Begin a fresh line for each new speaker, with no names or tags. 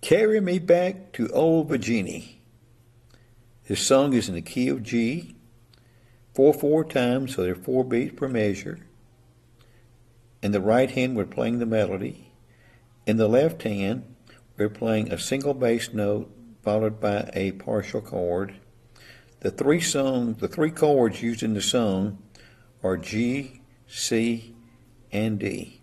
Carry Me Back to Old Virginny. This song is in the key of G, four four times, so there are four beats per measure. In the right hand, we're playing the melody. In the left hand, we're playing a single bass note followed by a partial chord. The three song, the three chords used in the song are G, C, and D.